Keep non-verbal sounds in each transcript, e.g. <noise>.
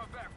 my back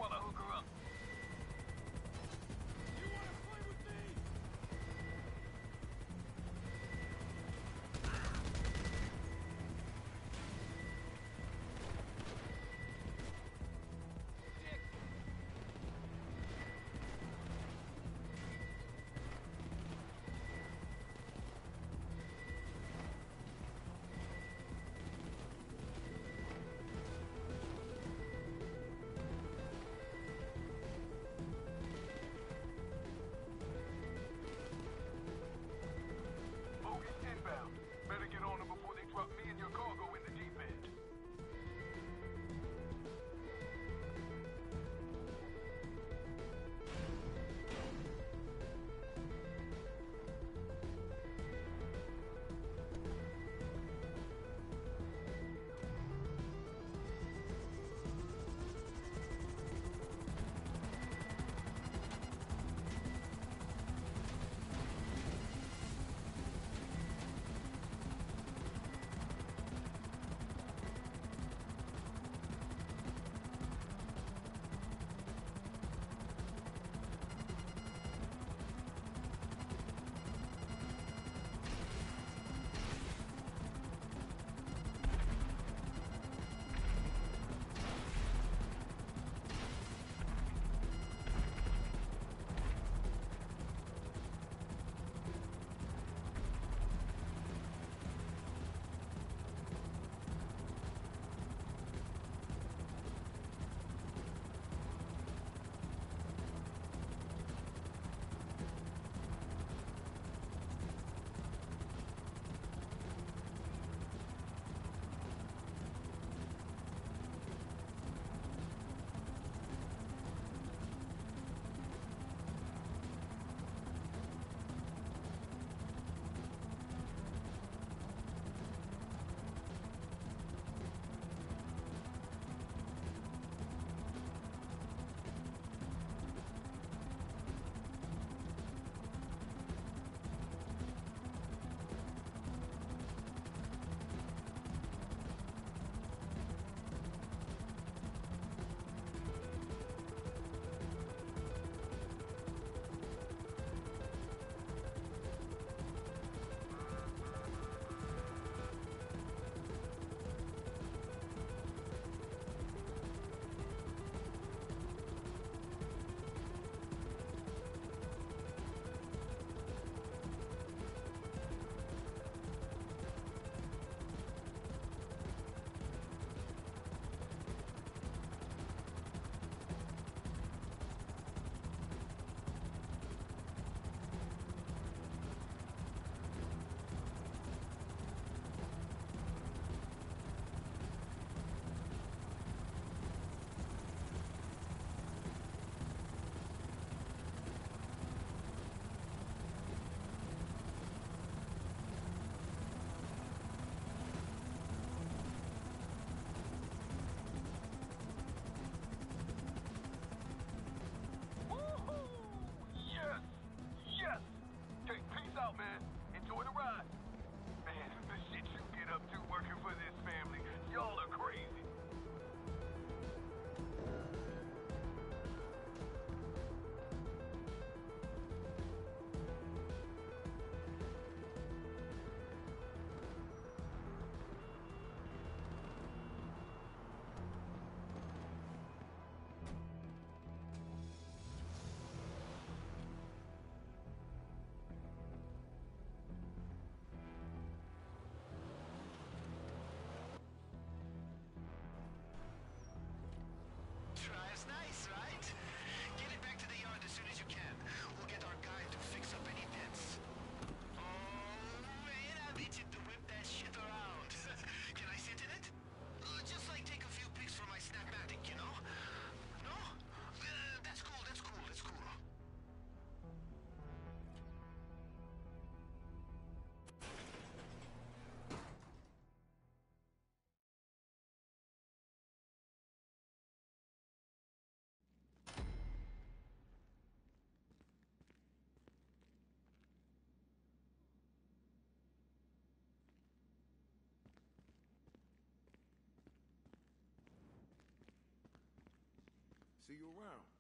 See you around.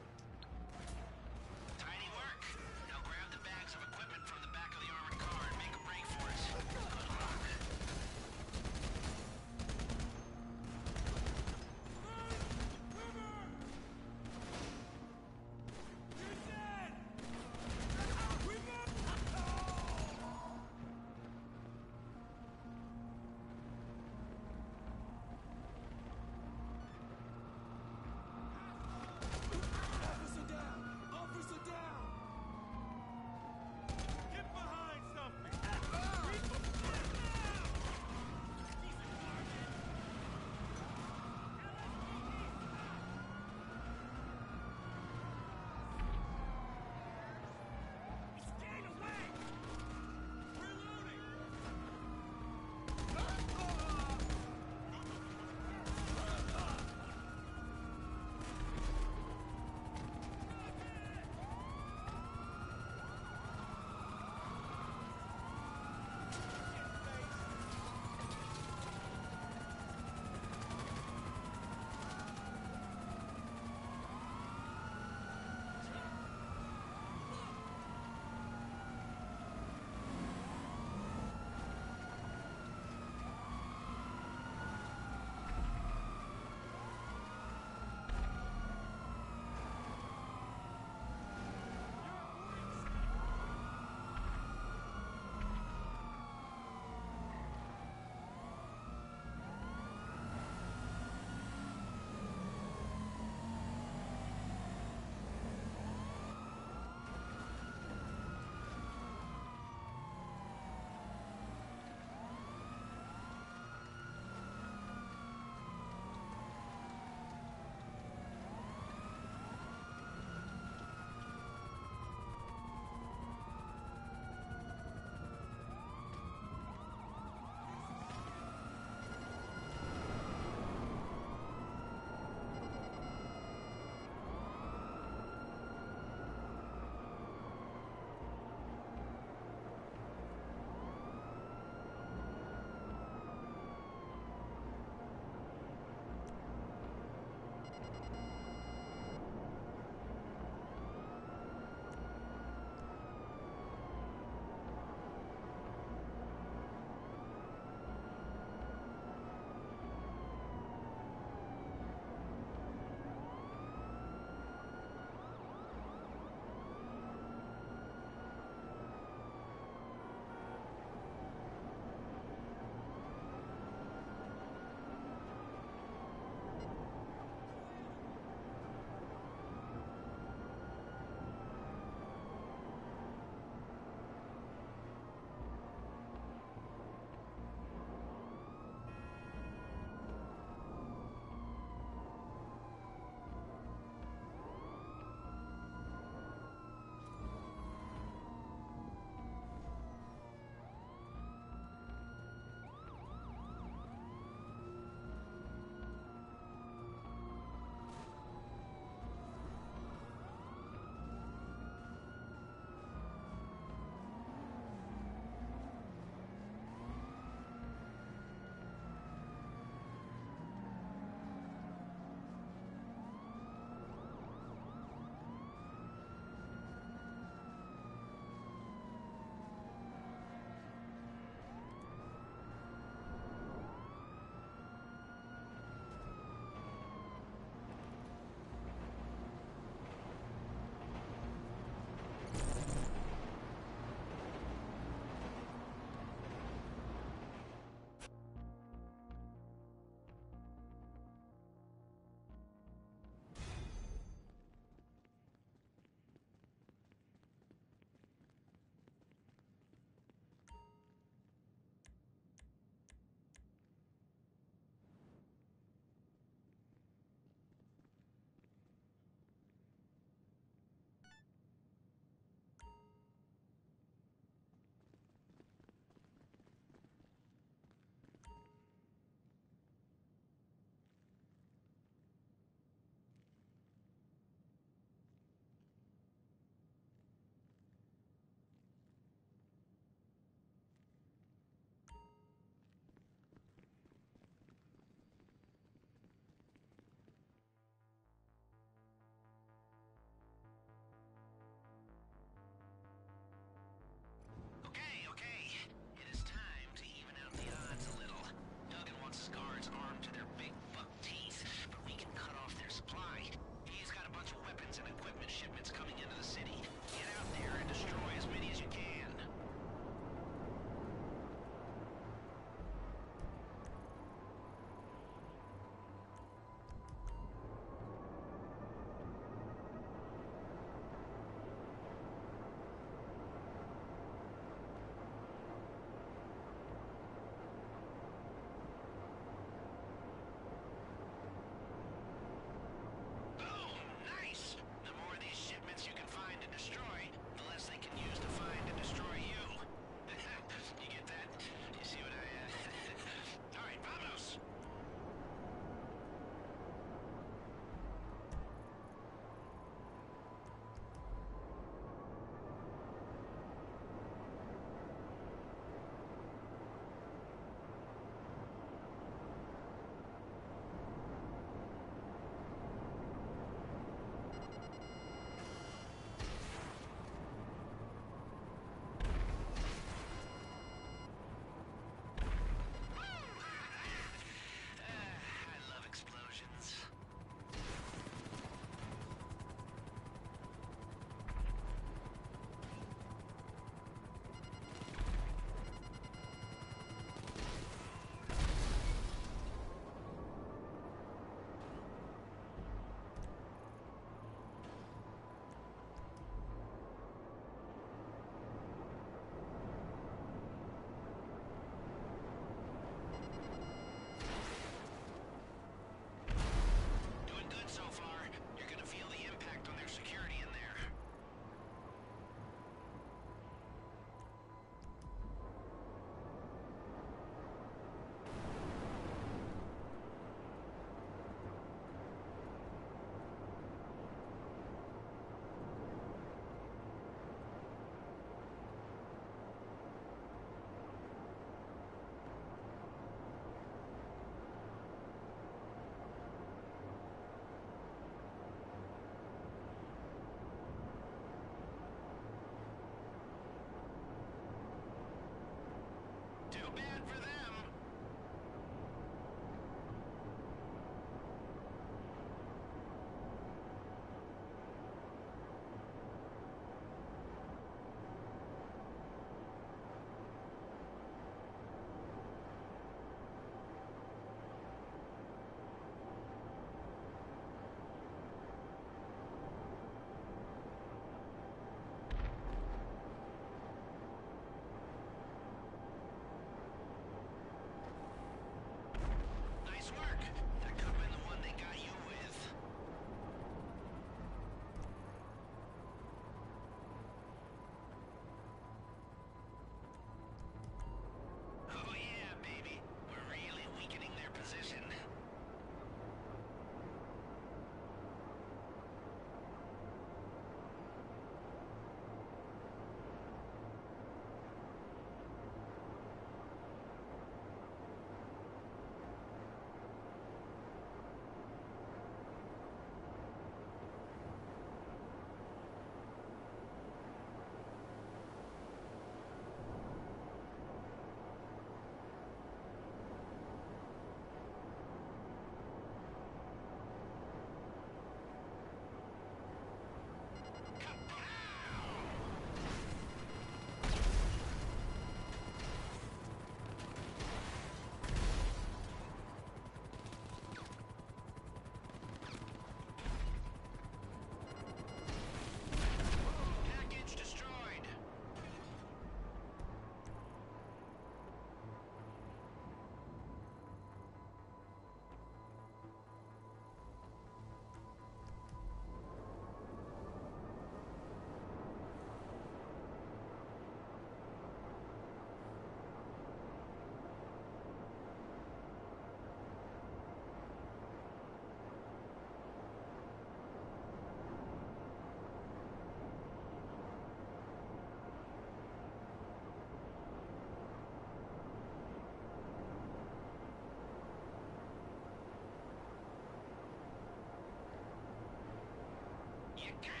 You got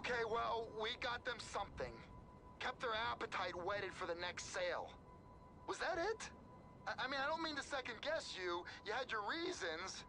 Okay, well, we got them something. Kept their appetite whetted for the next sale. Was that it? I, I mean, I don't mean to second guess you. You had your reasons.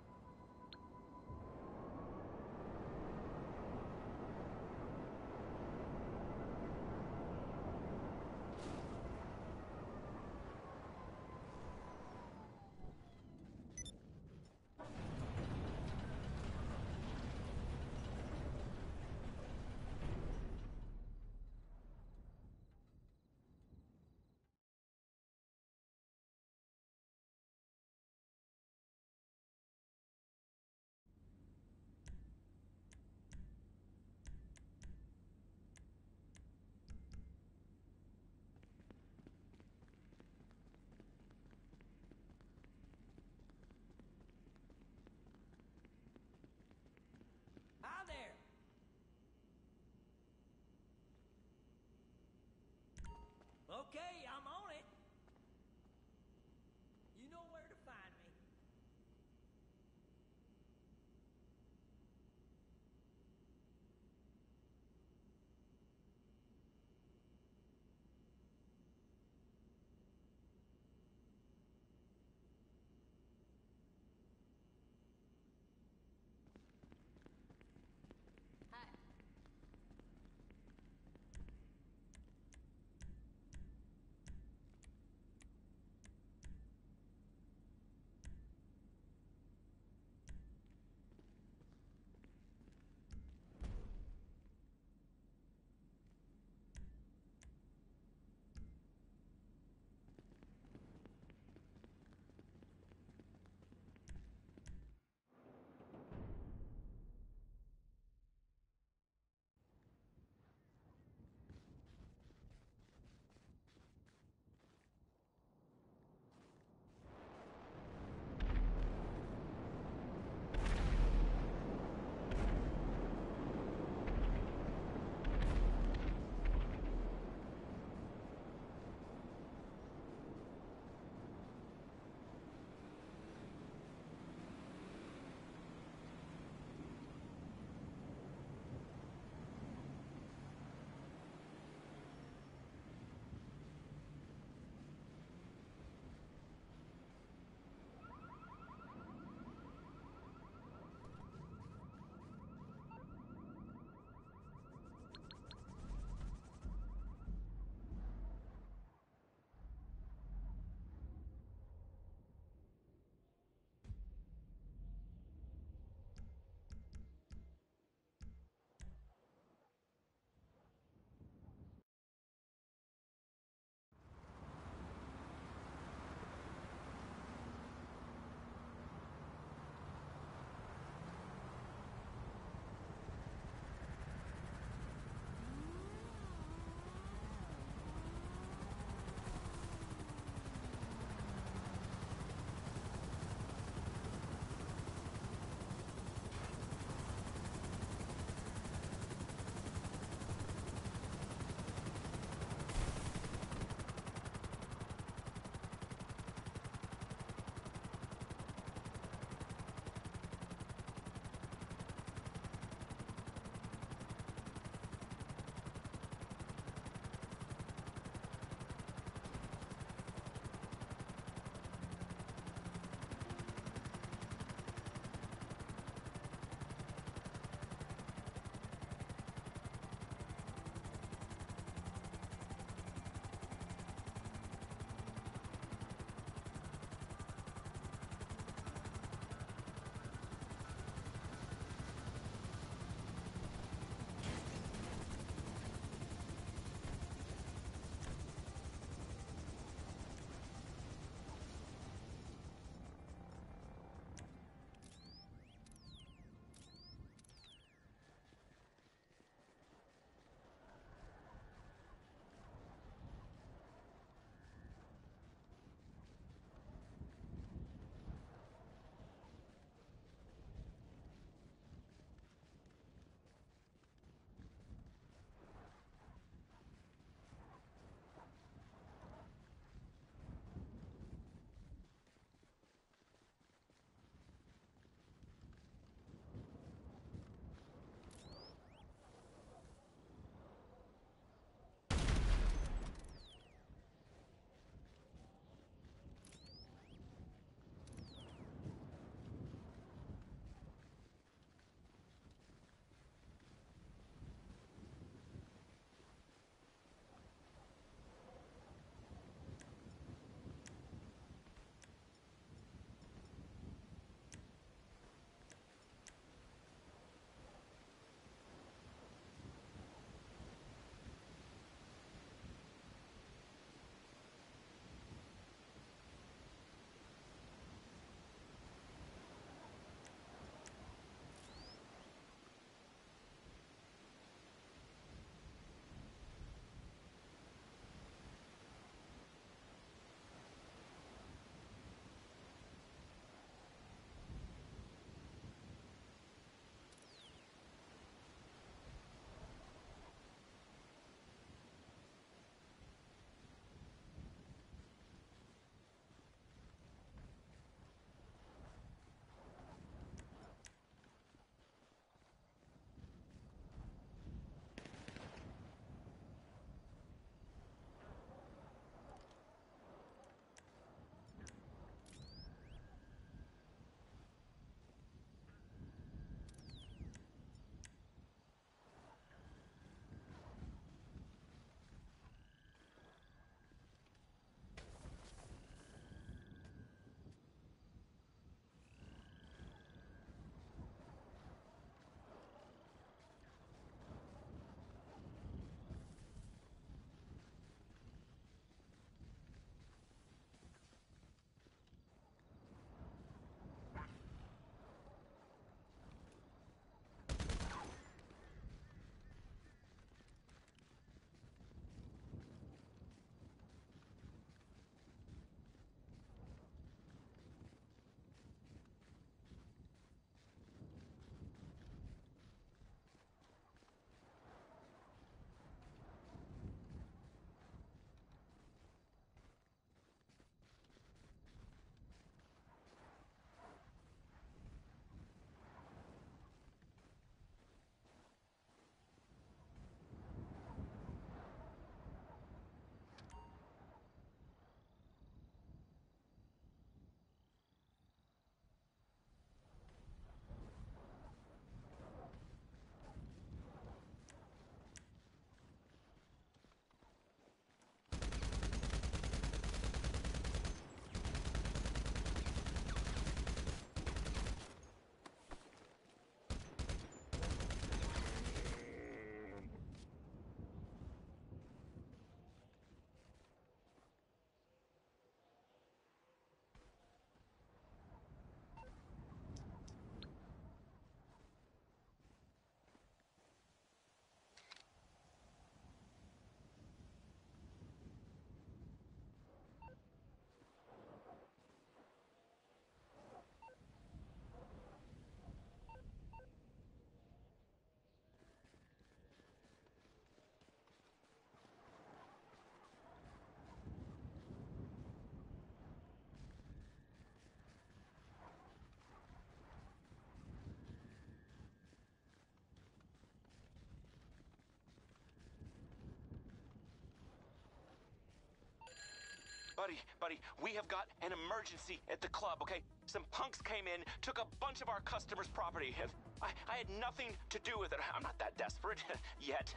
Buddy, buddy, we have got an emergency at the club, okay? Some punks came in, took a bunch of our customers' property. I, I had nothing to do with it. I'm not that desperate <laughs> yet.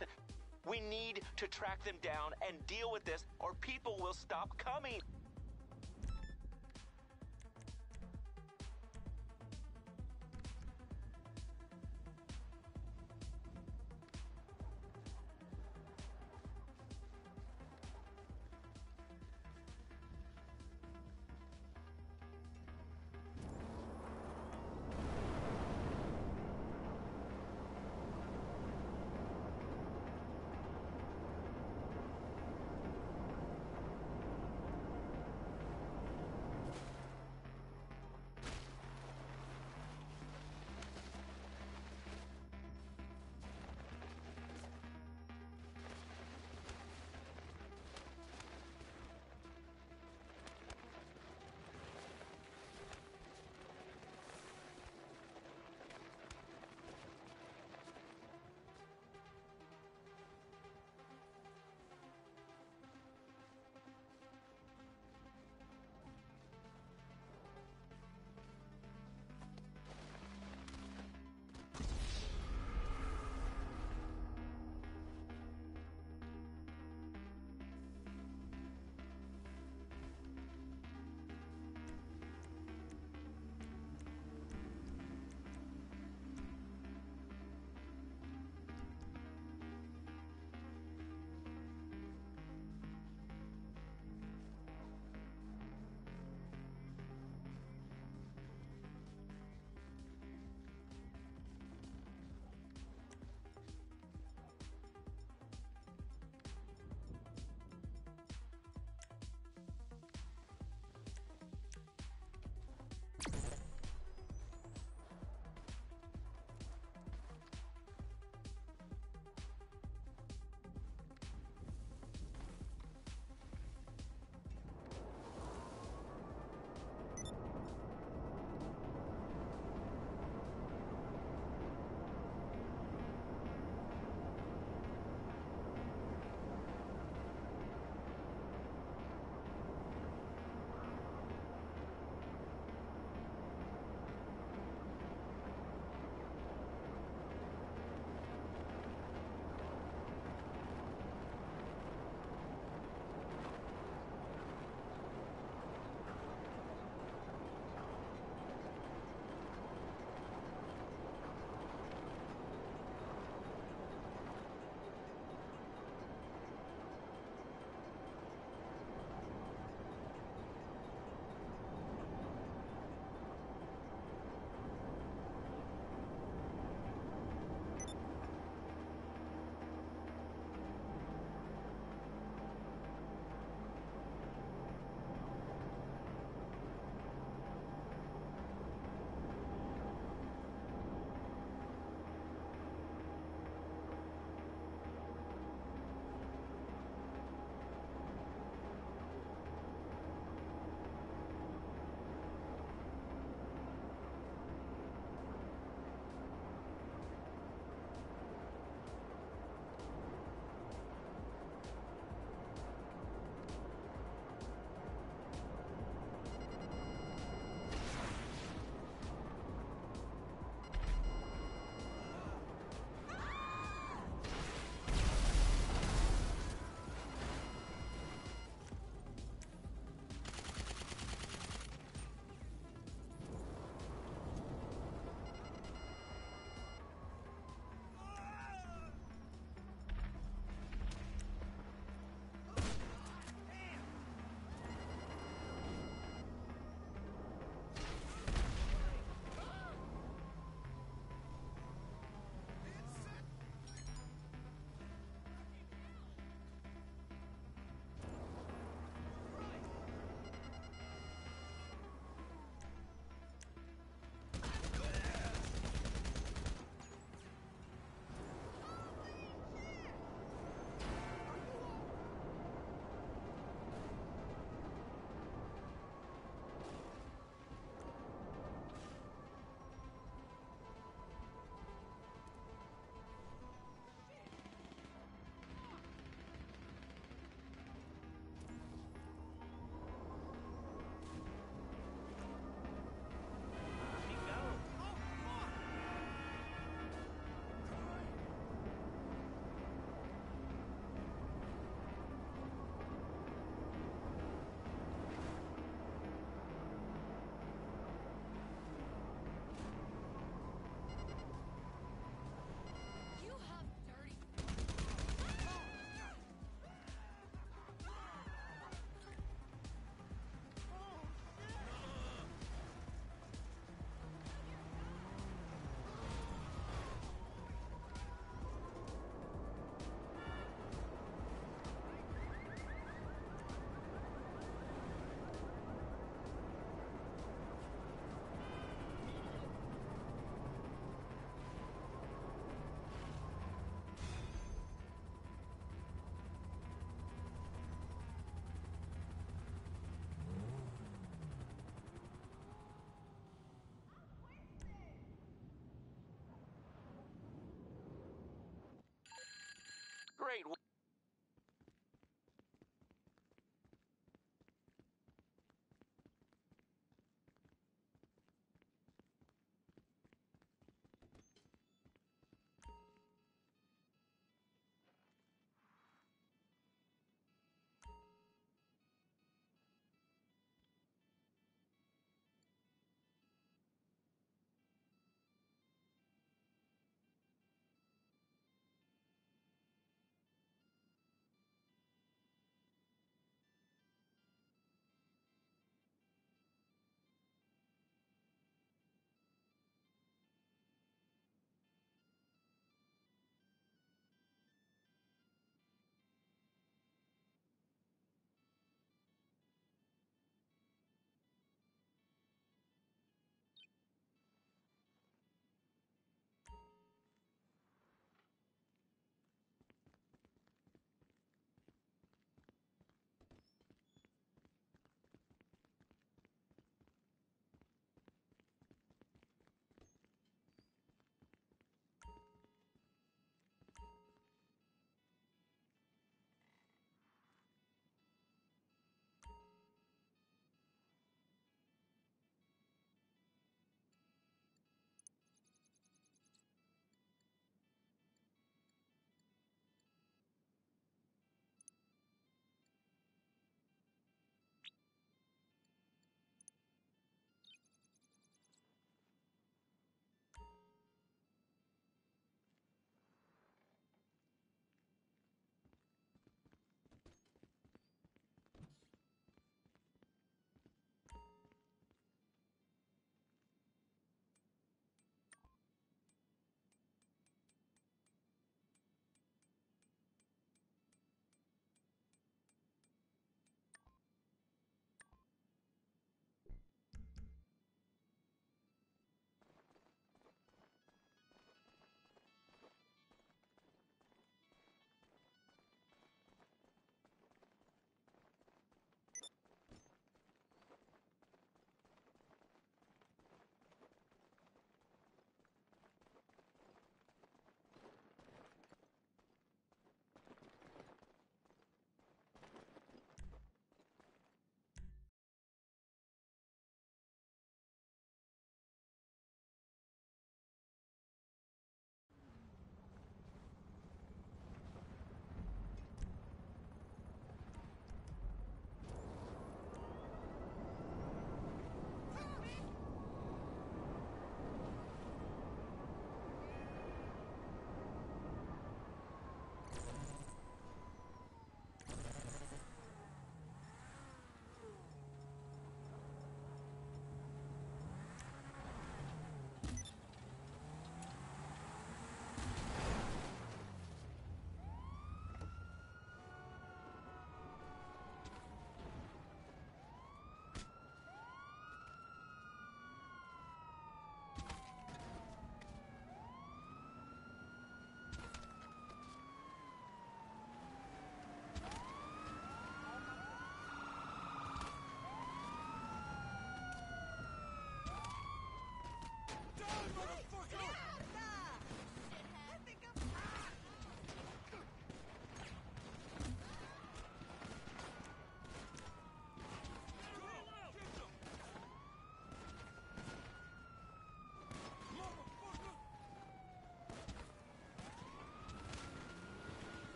We need to track them down and deal with this, or people will stop coming.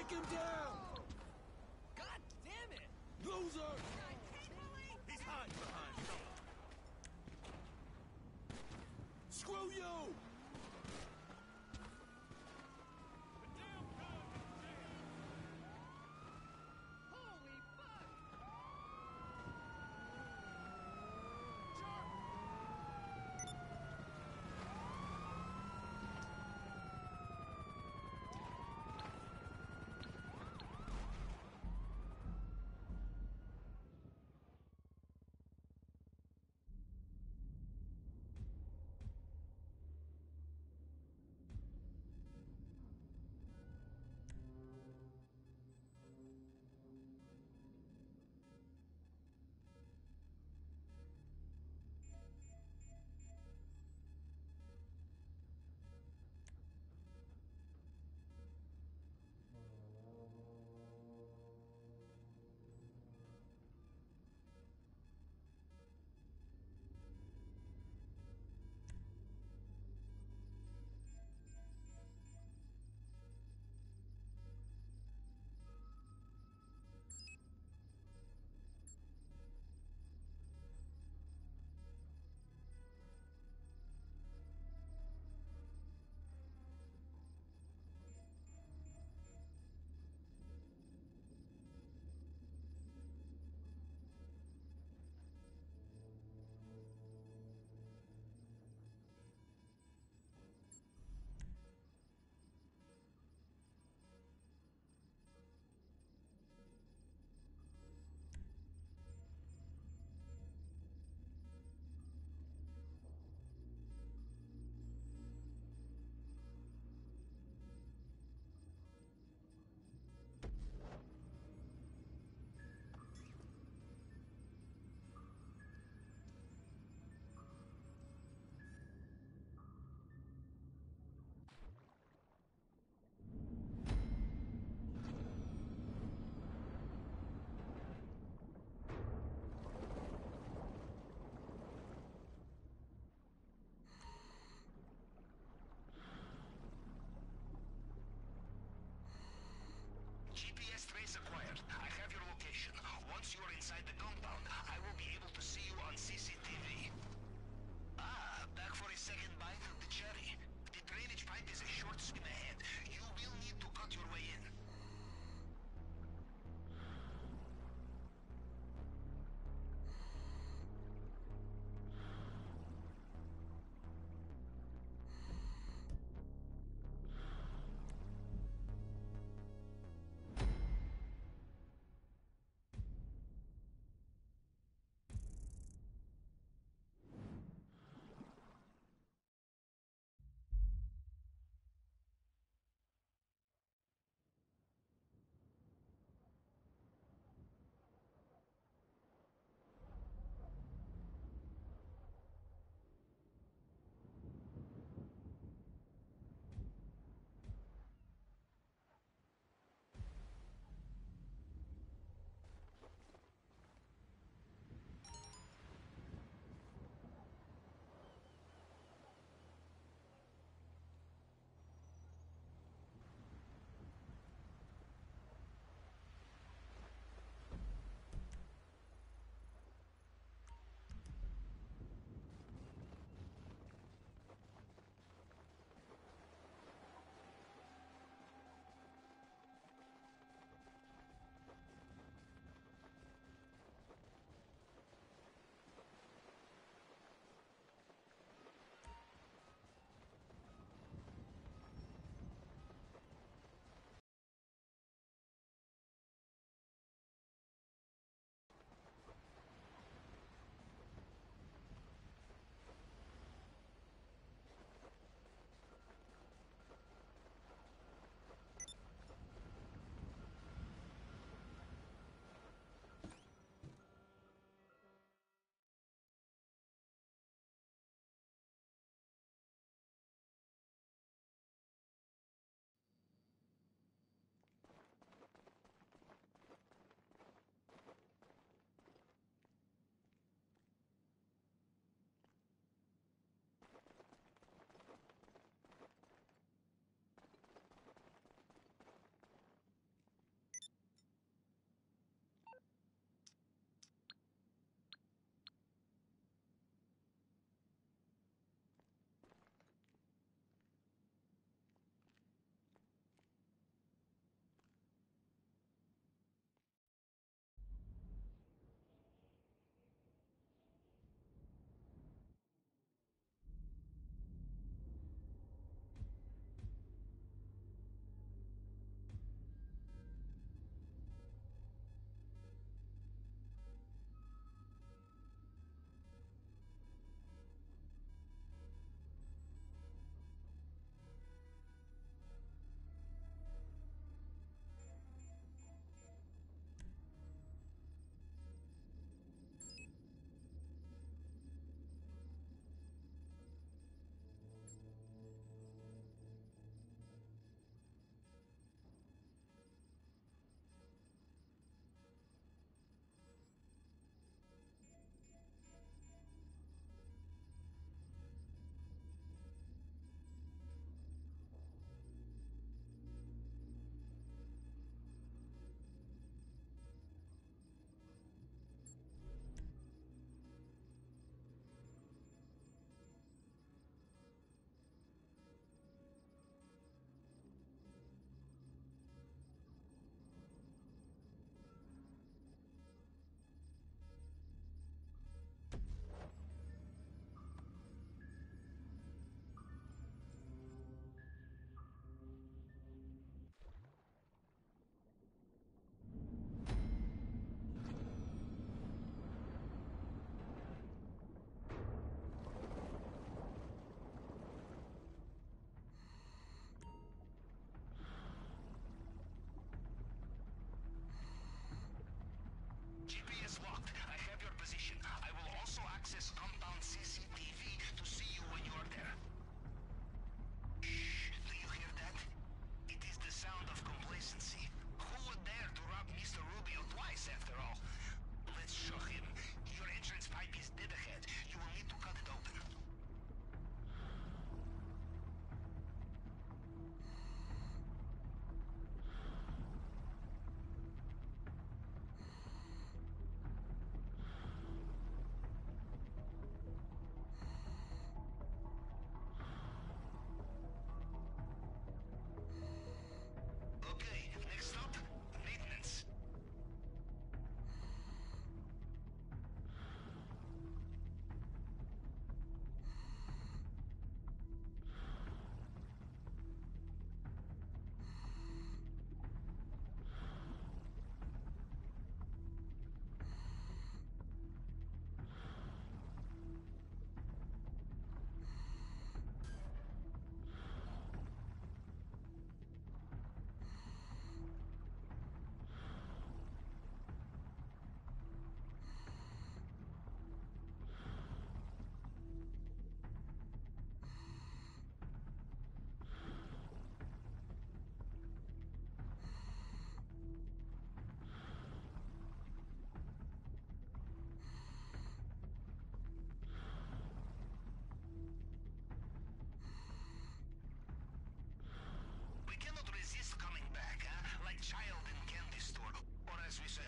Take him down! God damn it! Loser! He's hiding behind cover. Screw you! Cannot resist coming back, huh? Like child in candy store, or as we say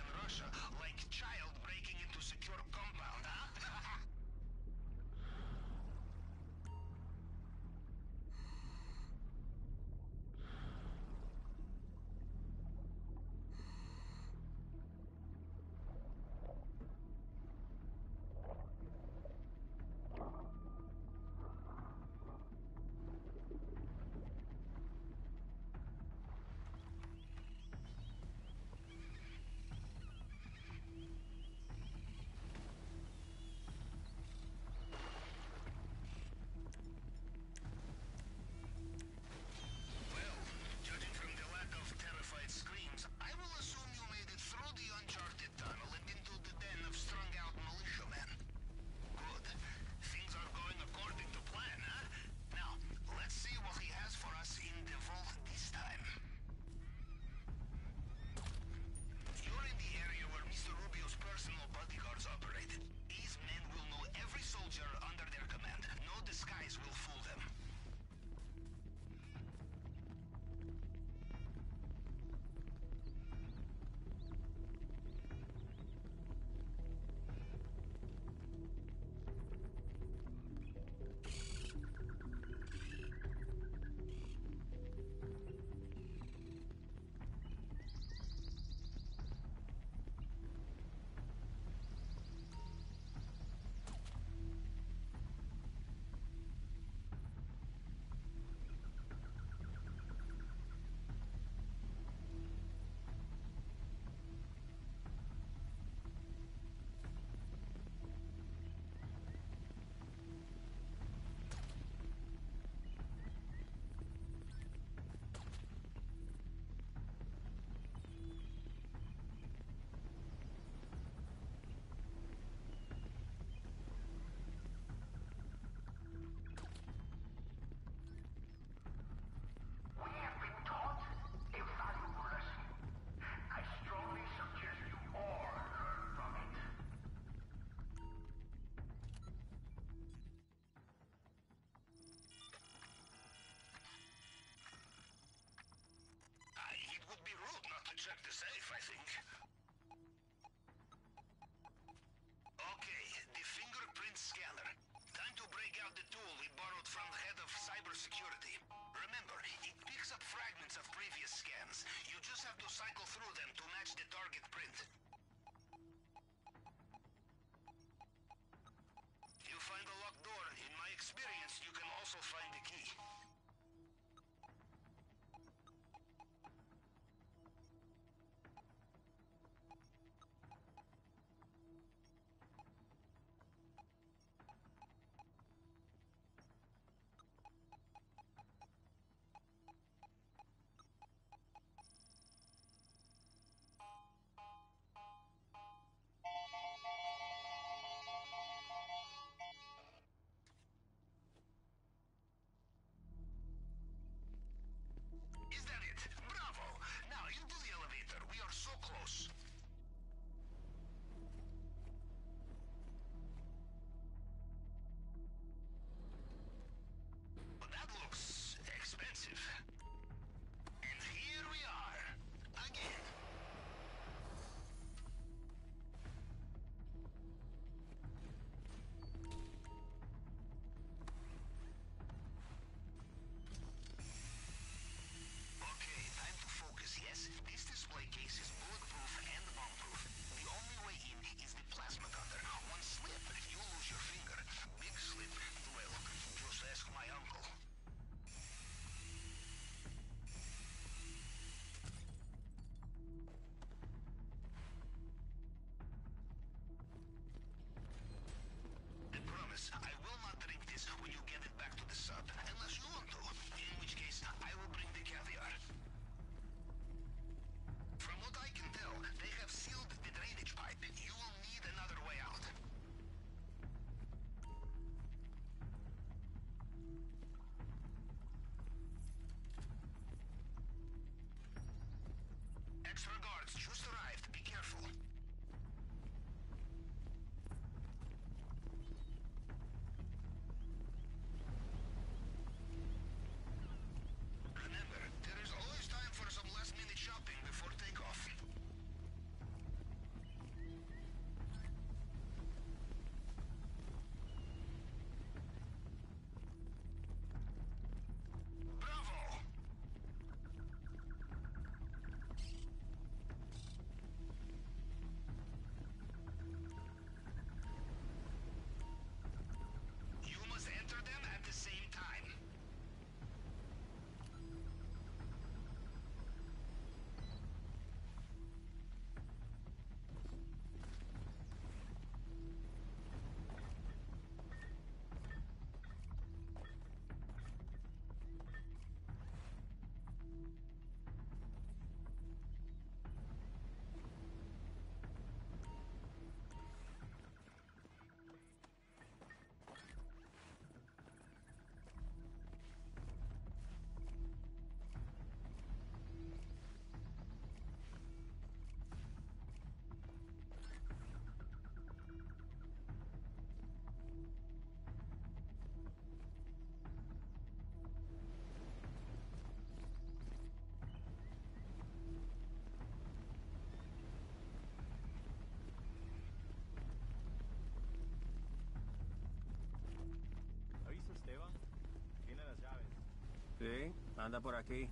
Sí, anda por aquí.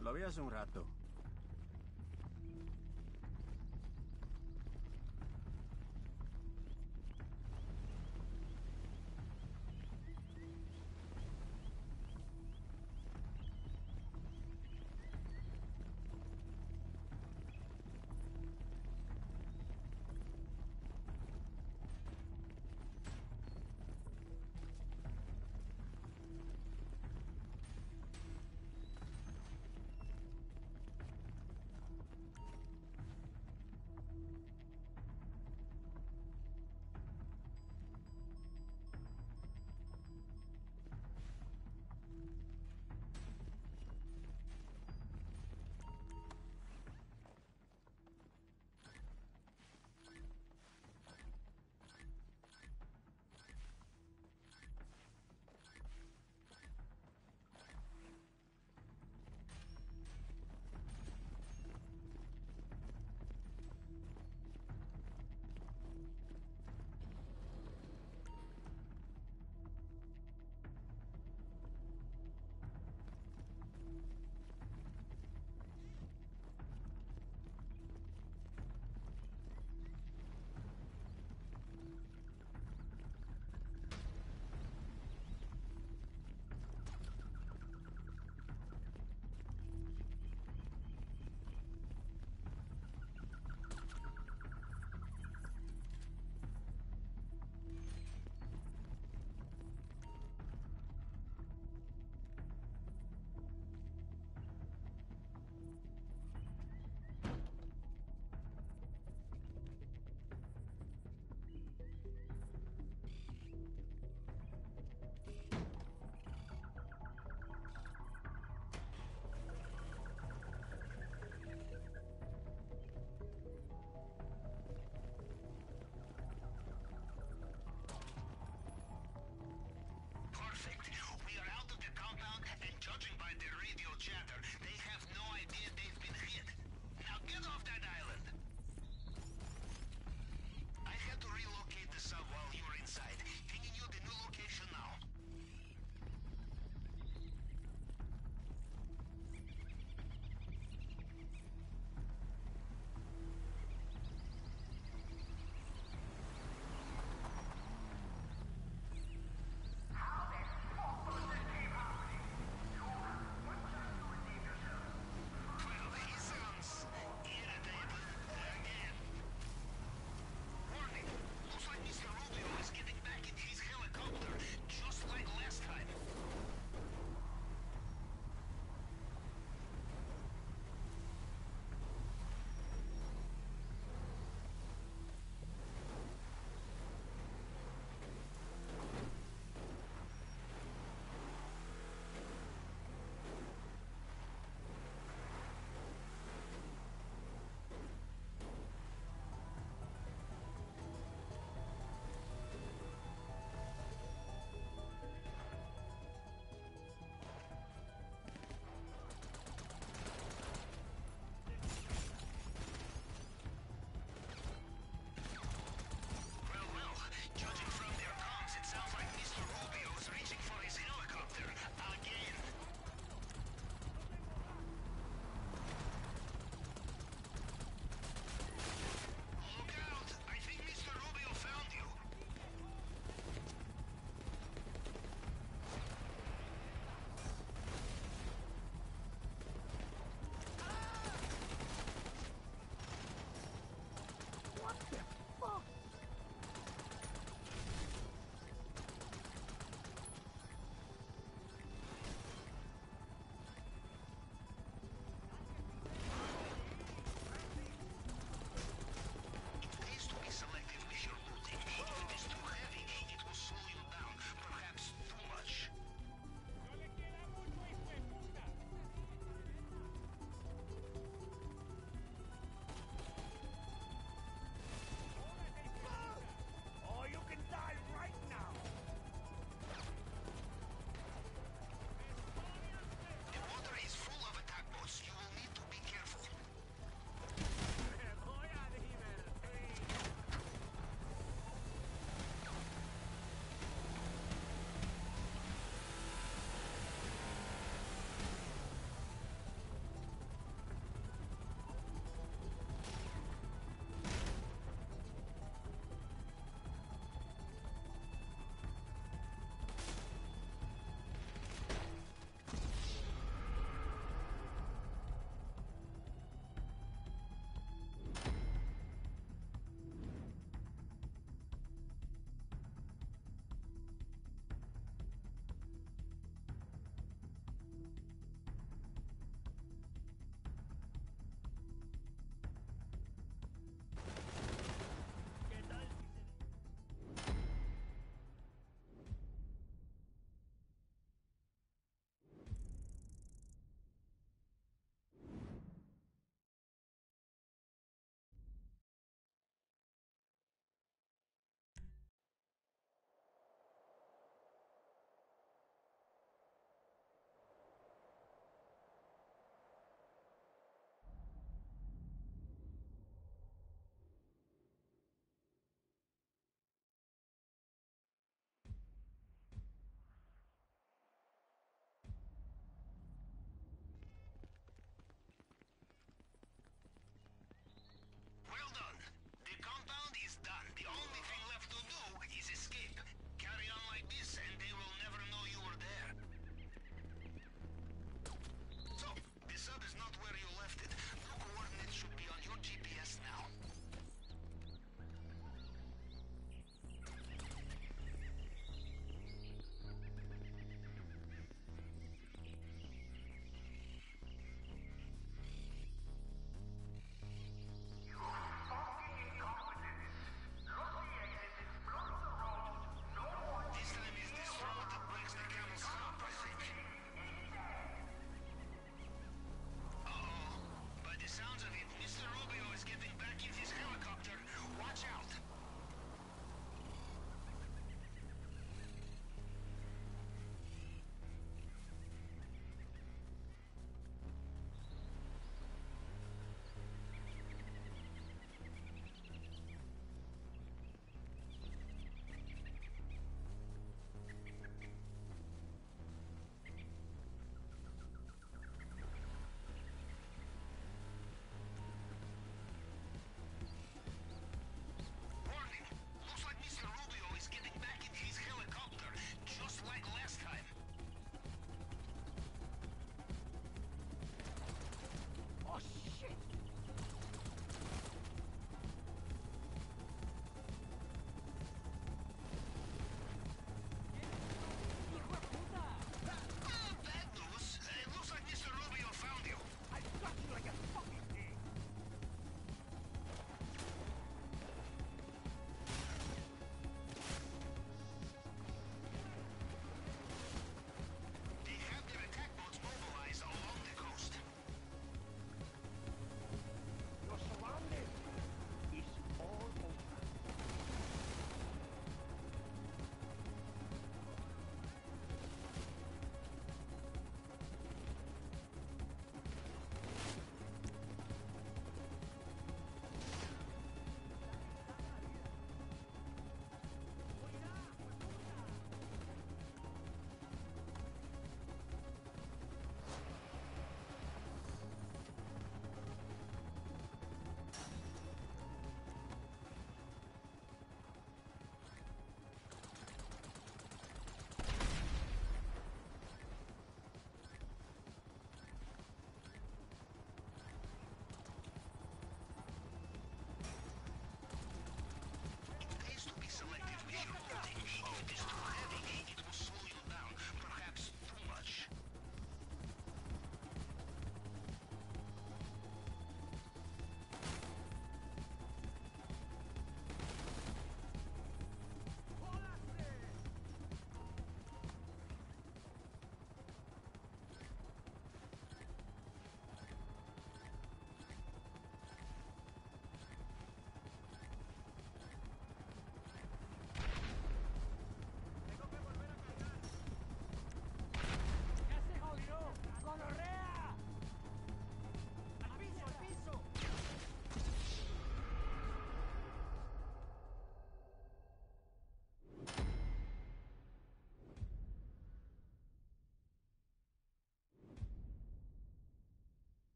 Lo vi hace un rato.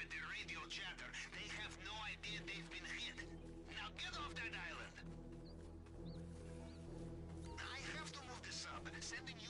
By their radio chatter, they have no idea they've been hit. Now get off that island! I have to move the sub. Sending you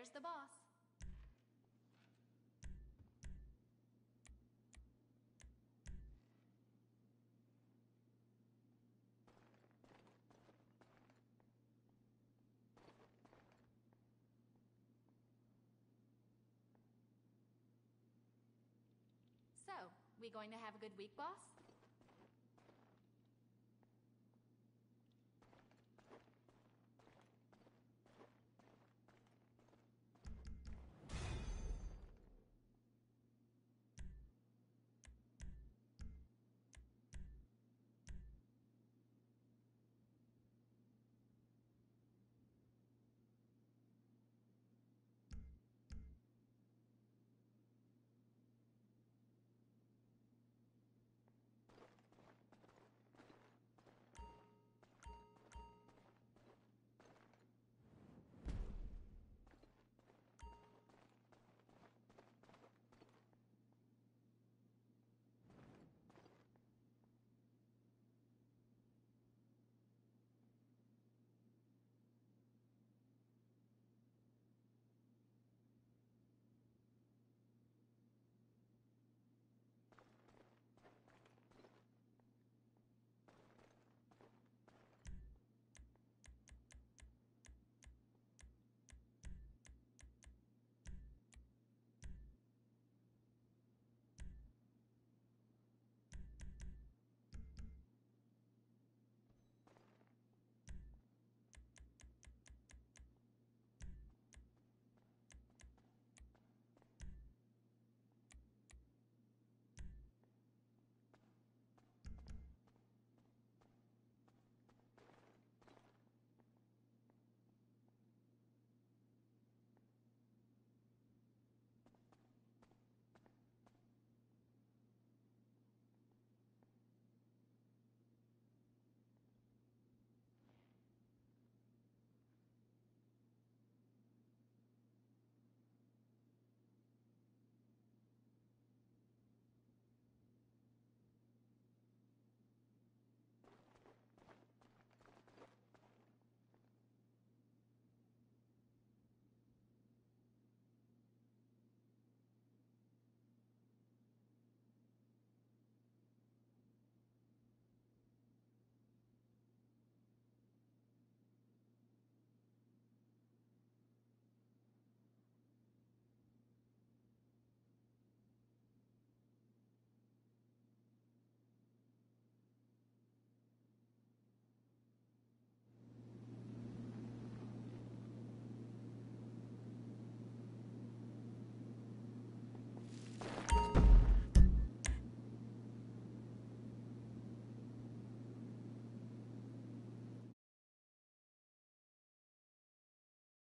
There's the boss. So, we going to have a good week, boss?